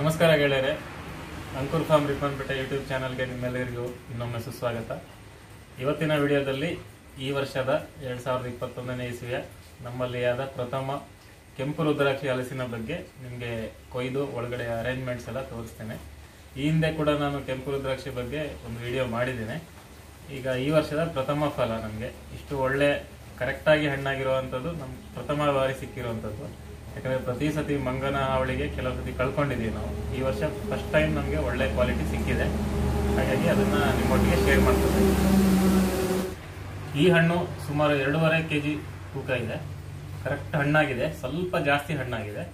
ನಮಸ್ಕಾರ ಗೆಳೆಯರೆ. ಅಂಕುರ್ ಫಾರ್ಮ್ ರಿಪ್ಪನ್ಪೇಟೆ ಯೂಟ್ಯೂಬ್ ಚಾನಲ್ಗೆ ನಿಮ್ಮೆಲ್ಲರಿಗೂ ಇನ್ನೊಮ್ಮೆ ಸುಸ್ವಾಗತ. ಇವತ್ತಿನ ವಿಡಿಯೋದಲ್ಲಿ ಈ ವರ್ಷದ ಎರಡು ಸಾವಿರದ ಇಪ್ಪತ್ತೊಂದನೇ ಇಸ್ವಿಯ ನಮ್ಮಲ್ಲಿ ಆದ ಪ್ರಥಮ ಕೆಂಪು ರುದ್ರಾಕ್ಷಿ ಹಲಸಿನ ಬಗ್ಗೆ ನಿಮಗೆ ಕೊಯ್ದು ಒಳಗಡೆ ಅರೇಂಜ್ಮೆಂಟ್ಸ್ ಎಲ್ಲ ತೋರಿಸ್ತೇನೆ. ಈ ಹಿಂದೆ ಕೂಡ ನಾನು ಕೆಂಪು ರುದ್ರಾಕ್ಷಿ ಬಗ್ಗೆ ಒಂದು ವಿಡಿಯೋ ಮಾಡಿದ್ದೇನೆ. ಈಗ ಈ ವರ್ಷದ ಪ್ರಥಮ ಫಲ ನಮಗೆ. ಇಷ್ಟು ಒಳ್ಳೆ ಕರೆಕ್ಟಾಗಿ ಹಣ್ಣಾಗಿರುವಂಥದ್ದು ನಮ್ಮ ಪ್ರಥಮ ಬಾರಿ ಸಿಕ್ಕಿರುವಂಥದ್ದು. ಯಾಕಂದ್ರೆ ಪ್ರತಿ ಸತಿ ಮಂಗನ ಅವಳಿಗೆ ಕೆಲವು ಸತಿ ಕಳ್ಕೊಂಡಿದ್ದೀವಿ ನಾವು. ಈ ವರ್ಷ ಫಸ್ಟ್ ಟೈಮ್ ನಮಗೆ ಒಳ್ಳೆ ಕ್ವಾಲಿಟಿ ಸಿಕ್ಕಿದೆ. ಹಾಗಾಗಿ ಅದನ್ನ ನಿಮ್ಮೊಟ್ಟಿಗೆ ಶೇರ್ ಮಾಡ್ತೇವೆ ಈ ಹಣ್ಣು ಸುಮಾರು ಎರಡೂವರೆ ಕೆ ಜಿ ತೂಕ ಇದೆ. ಕರೆಕ್ಟ್ ಹಣ್ಣಾಗಿದೆ. ಸ್ವಲ್ಪ ಜಾಸ್ತಿ ಹಣ್ಣಾಗಿದೆ.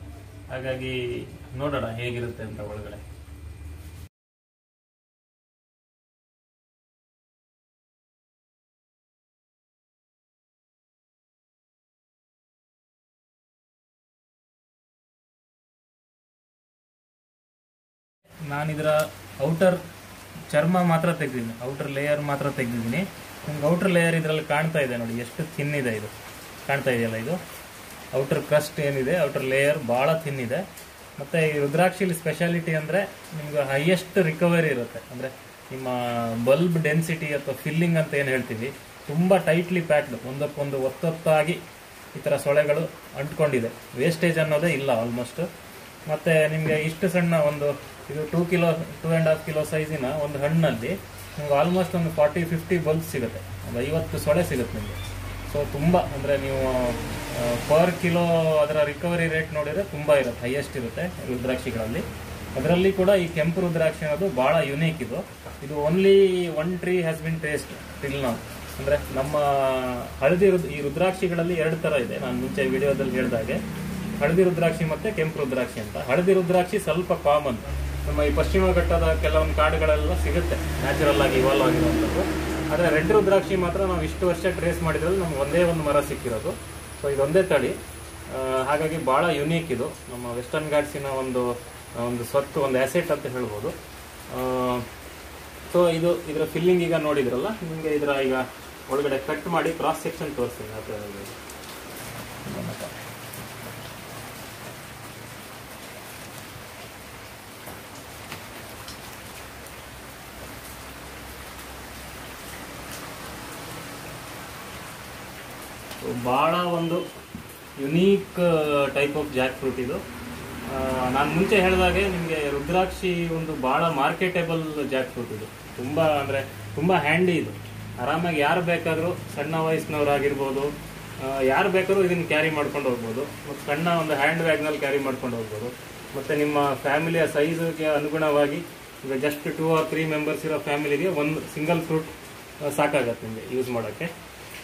ಹಾಗಾಗಿ ನೋಡೋಣ ಹೇಗಿರುತ್ತೆ ಅಂತ ಒಳಗಡೆ. ನಾನಿದರ ಔಟರ್ ಚರ್ಮ ಮಾತ್ರ ತೆಗೆದಿದ್ದೀನಿ. ಔಟರ್ ಲೇಯರ್ ಮಾತ್ರ ತೆಗೆದಿದ್ದೀನಿ. ನಿಮ್ಗೆ ಔಟರ್ ಲೇಯರ್ ಇದರಲ್ಲಿ ಕಾಣ್ತಾ ಇದೆ ನೋಡಿ, ಎಷ್ಟು ಥಿನ್ ಇದೆ ಇದು. ಕಾಣ್ತಾ ಇದೆಯಲ್ಲ ಇದು? ಔಟರ್ ಕ್ರಸ್ಟ್ ಏನಿದೆ ಔಟರ್ ಲೇಯರ್ ಭಾಳ ಥಿನ್ ಇದೆ. ಮತ್ತು ಈ ರುದ್ರಾಕ್ಷಿಲಿ ಸ್ಪೆಷಾಲಿಟಿ ಅಂದರೆ ನಿಮ್ಗೆ ಹೈಯೆಸ್ಟ್ ರಿಕವರಿ ಇರುತ್ತೆ. ಅಂದರೆ ನಿಮ್ಮ ಬಲ್ಬ್ ಡೆನ್ಸಿಟಿ ಅಥವಾ ಫಿಲ್ಲಿಂಗ್ ಅಂತ ಏನು ಹೇಳ್ತೀವಿ, ತುಂಬ ಟೈಟ್ಲಿ ಪ್ಯಾಕ್ಡ್ ಒಂದಕ್ಕೊಂದು ಒತ್ತೊತ್ತಾಗಿ ಈ ಥರ ಸೊಳೆಗಳು ಅಂಟ್ಕೊಂಡಿದೆ. ವೇಸ್ಟೇಜ್ ಅನ್ನೋದೇ ಇಲ್ಲ ಆಲ್ಮೋಸ್ಟ್ ಮತ್ತು ನಿಮಗೆ ಇಷ್ಟು ಸಣ್ಣ ಒಂದು ಇದು two kilo two and half kilo ಸೈಜಿನ ಒಂದು ಹಣ್ಣಲ್ಲಿ ನಿಮ್ಗೆ ಆಲ್ಮೋಸ್ಟ್ ಒಂದು ಫಾರ್ಟಿ ಫಿಫ್ಟಿ ಬಲ್ಬ್ ಸಿಗುತ್ತೆ. ಒಂದು ಐವತ್ತು ಸೊಳೆ ಸಿಗುತ್ತೆ ನಿಮಗೆ. ಸೊ ತುಂಬ, ಅಂದರೆ ನೀವು ಪರ್ ಕಿಲೋ ಅದರ ರಿಕವರಿ ರೇಟ್ ನೋಡಿದರೆ ತುಂಬ ಇರುತ್ತೆ ಹೈಯೆಸ್ಟ್ ಇರುತ್ತೆ ರುದ್ರಾಕ್ಷಿಗಳಲ್ಲಿ. ಅದರಲ್ಲಿ ಕೂಡ ಈ ಕೆಂಪು ರುದ್ರಾಕ್ಷಿ ಅನ್ನೋದು ಭಾಳ ಯುನೀಕ್ ಇದು. ಇದು only one tree has been taste till ನಾವು ಅಂದರೆ ನಮ್ಮ ಹಳದಿ ರುದ್, ಈ ರುದ್ರಾಕ್ಷಿಗಳಲ್ಲಿ ಎರಡು ಥರ ಇದೆ. ನಾನು ಮುಂಚೆ ವಿಡಿಯೋದಲ್ಲಿ ಹೇಳಿದಾಗೆ. ಹಳದಿ ರುದ್ರಾಕ್ಷಿ ಮತ್ತು ಕೆಂಪು ರುದ್ರಾಕ್ಷಿ ಅಂತ. ಹಳದಿ ರುದ್ರಾಕ್ಷಿ ಸ್ವಲ್ಪ ಕಾಮನ್ ನಮ್ಮ ಈ ಪಶ್ಚಿಮ ಘಟ್ಟದ ಕೆಲವೊಂದು ಕಾಡುಗಳೆಲ್ಲ ಸಿಗುತ್ತೆ. ನ್ಯಾಚುರಲ್ ಆಗಿ ಇವಾಲ್ವ್ ಆಗಿರುವಂಥದ್ದು. ಆದರೆ ರೆಡ್ ರುದ್ರಾಕ್ಷಿ ಮಾತ್ರ ನಾವು ಇಷ್ಟು ವರ್ಷ ಟ್ರೇಸ್ ಮಾಡಿದ್ರಲ್ಲಿ ನಮ್ಗೆ ಒಂದೇ ಒಂದು ಮರ ಸಿಕ್ಕಿರೋದು. ಸೊ ಇದೊಂದೇ ತಳಿ. ಹಾಗಾಗಿ ಭಾಳ ಯುನೀಕ್ ಇದು. ನಮ್ಮ ವೆಸ್ಟರ್ನ್ ಘಾಟ್ಸಿನ ಒಂದು ಒಂದು ಸ್ವತ್ತು, ಒಂದು ಆ್ಯಸೆಟ್ ಅಂತ ಹೇಳ್ಬೋದು. ಸೊ ಇದು ಇದರ ಫಿಲ್ಲಿಂಗ್ ಈಗ ನೋಡಿದ್ರಲ್ಲ? ನಿಮಗೆ ಇದರ ಈಗ ಒಳಗಡೆ ಕಟ್ ಮಾಡಿ ಕ್ರಾಸ್ ಸೆಕ್ಷನ್ ತೋರಿಸ್ತೀನಿ. ಅದು ಭಾಳ ಒಂದು unique type of jackfruit ಇದು. ನಾನು ಮುಂಚೆ ಹೇಳಿದಾಗೆ ನಿಮಗೆ ರುದ್ರಾಕ್ಷಿ ಒಂದು ಭಾಳ ಮಾರ್ಕೆಟೇಬಲ್ ಜಾಕ್ ಫ್ರೂಟ್ ಇದು. ತುಂಬ ಅಂದರೆ ತುಂಬ ಹ್ಯಾಂಡಿ ಇದು. ಆರಾಮಾಗಿ ಯಾರು ಬೇಕಾದರೂ ಸಣ್ಣ ವಯಸ್ಸಿನವರಾಗಿರ್ಬೋದು ಯಾರು ಬೇಕಾದ್ರೂ ಇದನ್ನು ಕ್ಯಾರಿ ಮಾಡ್ಕೊಂಡು ಹೋಗ್ಬೋದು. ಮತ್ತು ಸಣ್ಣ ಒಂದು ಹ್ಯಾಂಡ್ ಬ್ಯಾಗ್ನಲ್ಲಿ ಕ್ಯಾರಿ ಮಾಡ್ಕೊಂಡು ಹೋಗ್ಬೋದು. ಮತ್ತು ನಿಮ್ಮ ಫ್ಯಾಮಿಲಿಯ ಸೈಜ್ಗೆ ಅನುಗುಣವಾಗಿ ಈಗ just two or three members ಇರೋ ಫ್ಯಾಮಿಲಿಗೆ ಒಂದು ಸಿಂಗಲ್ ಫ್ರೂಟ್ ಸಾಕಾಗತ್ತೆ ನಿಮಗೆ ಯೂಸ್ ಮಾಡೋಕ್ಕೆ.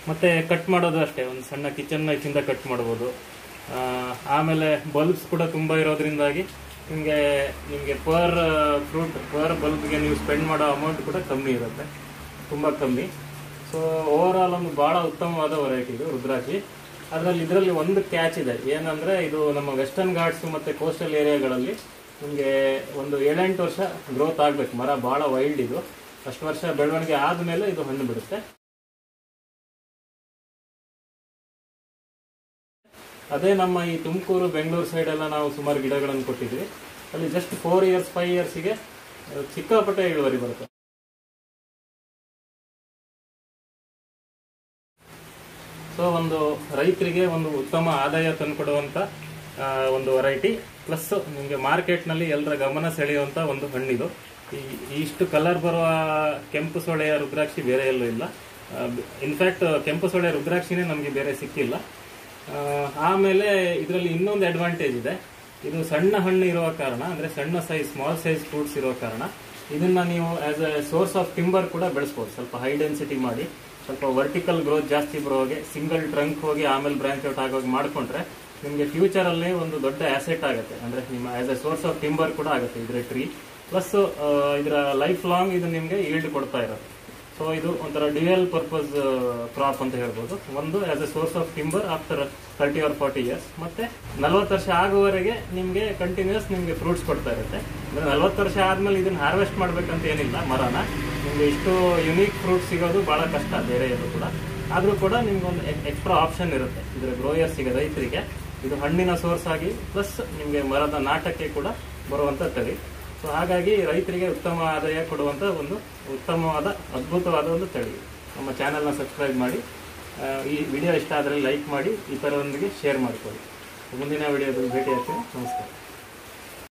ಮತ್ತೆ ಕಟ್ ಮಾಡೋದು ಅಷ್ಟೇ, ಒಂದು ಸಣ್ಣ ಕಿಚನ್ ನೈಫಿಂದ ಕಟ್ ಮಾಡ್ಬೋದು. ಆಮೇಲೆ ಬಲ್ಬ್ಸ್ ಕೂಡ ತುಂಬ ಇರೋದ್ರಿಂದಾಗಿ ನಿಮಗೆ ನಿಮಗೆ ಪರ್ ಫ್ರೂಟ್ ಪರ್ ಬಲ್ಬ್ಗೆ ನೀವು ಸ್ಪೆಂಡ್ ಮಾಡೋ ಅಮೌಂಟ್ ಕೂಡ ಕಮ್ಮಿ ಇರುತ್ತೆ. ತುಂಬ ಕಮ್ಮಿ. ಸೊ ಓವರ್ ಆಲ್ ಒಂದು ಭಾಳ ಉತ್ತಮವಾದ ವೆರೈಟಿ ಇದು ರುದ್ರಾಕ್ಷಿ. ಅದರಲ್ಲಿ ಇದರಲ್ಲಿ ಒಂದು ಕ್ಯಾಚ್ ಇದೆ. ಏನಂದ್ರೆ ಇದು ನಮ್ಮ ವೆಸ್ಟರ್ನ್ ಘಾಟ್ಸ್ ಮತ್ತೆ ಕೋಸ್ಟಲ್ ಏರಿಯಾಗಳಲ್ಲಿ ನಿಮಗೆ ಒಂದು ಏಳೆಂಟು ವರ್ಷ ಗ್ರೋತ್ ಆಗಬೇಕು. ಮರ ಭಾಳ ವೈಲ್ಡ್ ಇದು. ಅಷ್ಟು ವರ್ಷ ಬೆಳವಣಿಗೆ ಆದಮೇಲೆ ಇದು ಹಣ್ಣು ಬಿಡುತ್ತೆ. ಅದೇ ನಮ್ಮ ಈ ತುಮಕೂರು ಬೆಂಗಳೂರು ಸೈಡ್ ಎಲ್ಲ ನಾವು ಸುಮಾರು ಗಿಡಗಳನ್ನು ಕೊಟ್ಟಿದ್ವಿ. ಅಲ್ಲಿ ಜಸ್ಟ್ ಫೋರ್ ಇಯರ್ಸ್ ಫೈವ್ ಇಯರ್ಸ್ಗೆ ಚಿಕ್ಕಾಪಟ್ಟೆ ಇಳುವರಿ ಬರುತ್ತೆ. ಸೊ ಒಂದು ರೈತರಿಗೆ ಒಂದು ಉತ್ತಮ ಆದಾಯ ತಂದುಕೊಡುವಂತ ಆ, ಒಂದು ವೆರೈಟಿ ಪ್ಲಸ್ ನಿಮಗೆ ಮಾರ್ಕೆಟ್ನಲ್ಲಿ ಎಲ್ಲರ ಗಮನ ಸೆಳೆಯುವಂತ ಒಂದು ಹಣ್ಣಿದು. ಈ ಇಷ್ಟು ಕಲರ್ ಬರುವ ಕೆಂಪು ಸೊಳೆಯ ರುದ್ರಾಕ್ಷಿ ಬೇರೆ ಎಲ್ಲೂ ಇಲ್ಲ. ಇನ್ಫ್ಯಾಕ್ಟ್ ಕೆಂಪು ಸೊಳೆಯ ರುದ್ರಾಕ್ಷಿನೇ ನಮಗೆ ಬೇರೆ ಸಿಕ್ಕಿಲ್ಲ. ಆಮೇಲೆ ಇದರಲ್ಲಿ ಇನ್ನೊಂದು ಅಡ್ವಾಂಟೇಜ್ ಇದೆ. ಇದು ಸಣ್ಣ ಹಣ್ಣು ಇರುವ ಕಾರಣ, ಅಂದ್ರೆ ಸಣ್ಣ ಸೈಜ್ ಸ್ಮಾಲ್ ಸೈಜ್ ಫ್ರೂಟ್ಸ್ ಇರೋ ಕಾರಣ, ಇದನ್ನ ನೀವು as a source of timber ಕೂಡ ಬೆಳೆಸ್ಬೋದು. ಸ್ವಲ್ಪ ಹೈ ಡೆನ್ಸಿಟಿ ಮಾಡಿ, ಸ್ವಲ್ಪ ವರ್ಟಿಕಲ್ ಗ್ರೋತ್ ಜಾಸ್ತಿ ಬರೋ ಹಾಗೆ ಸಿಂಗಲ್ ಟ್ರಂಕ್ ಹೋಗಿ ಆಮೇಲೆ ಬ್ರಾಂಚ್ ಔಟ್ ಆಗೋಗಿ ಮಾಡ್ಕೊಂಡ್ರೆ ನಿಮಗೆ ಫ್ಯೂಚರ್ ಅಲ್ಲಿ ಒಂದು ದೊಡ್ಡ ಆಸೆಟ್ ಆಗುತ್ತೆ. ಅಂದ್ರೆ ನಿಮ್ಮ as a source of timber ಕೂಡ ಆಗುತ್ತೆ, ಇದ್ರ ಟ್ರೀ ಪ್ಲಸ್ ಇದರ ಲೈಫ್ ಲಾಂಗ್ ಇದು ನಿಮಗೆ ಈಲ್ಡ್ ಕೊಡ್ತಾ ಇರೋದು ಸೊ ಇದು ಒಂಥರ ಡ್ಯುಯಲ್ ಪರ್ಪಸ್ ಕ್ರಾಪ್ ಅಂತ ಹೇಳ್ಬೋದು. ಒಂದು as a source of timber after thirty or forty years ಮತ್ತೆ ನಲ್ವತ್ತು ವರ್ಷ ಆಗುವವರೆಗೆ ನಿಮಗೆ ಕಂಟಿನ್ಯೂಸ್ ನಿಮಗೆ ಫ್ರೂಟ್ಸ್ ಕೊಡ್ತಾ ಇರುತ್ತೆ. ಅಂದ್ರೆ ನಲ್ವತ್ತು ವರ್ಷ ಆದ್ಮೇಲೆ ಇದನ್ನ ಹಾರ್ವೆಸ್ಟ್ ಮಾಡ್ಬೇಕಂತ ಏನಿಲ್ಲ, ಮರನ. ನಿಮ್ಗೆ ಇಷ್ಟು ಯುನೀಕ್ ಫ್ರೂಟ್ ಸಿಗೋದು ಬಹಳ ಕಷ್ಟ, ಬೇರೆ ಇದು ಕೂಡ. ಆದರೂ ಕೂಡ ನಿಮ್ಗೊಂದು ಎಕ್ಸ್ಟ್ರಾ ಆಪ್ಷನ್ ಇರುತ್ತೆ. ಇದ್ರ ಈಗ ರೈತರಿಗೆ ಇದು ಹಣ್ಣಿನ ಸೋರ್ಸ್ ಆಗಿ ಪ್ಲಸ್ ನಿಮಗೆ ಮರದ ನಾಟಕ್ಕೆ ಕೂಡ ಬರುವಂಥ ತಳಿ ಸೊ ಹಾಗಾಗಿ ರೈತರಿಗೆ ಉತ್ತಮ ಆದಾಯ ಕೊಡುವಂಥ ಒಂದು ಉತ್ತಮವಾದ, ಅದ್ಭುತವಾದ ಒಂದು ತಳಿ ನಮ್ಮ ಚಾನಲ್ನ ಸಬ್ಸ್ಕ್ರೈಬ್ ಮಾಡಿ ಈ ವಿಡಿಯೋ ಇಷ್ಟ ಆದರೆ ಲೈಕ್ ಮಾಡಿ ಇತರರೊಂದಿಗೆ ಶೇರ್ ಮಾಡಿಕೊಳ್ಳಿ. ಮುಂದಿನ ವಿಡಿಯೋದಲ್ಲಿ ಭೇಟಿ ಆಗ್ತೀನಿ ನಮಸ್ಕಾರ.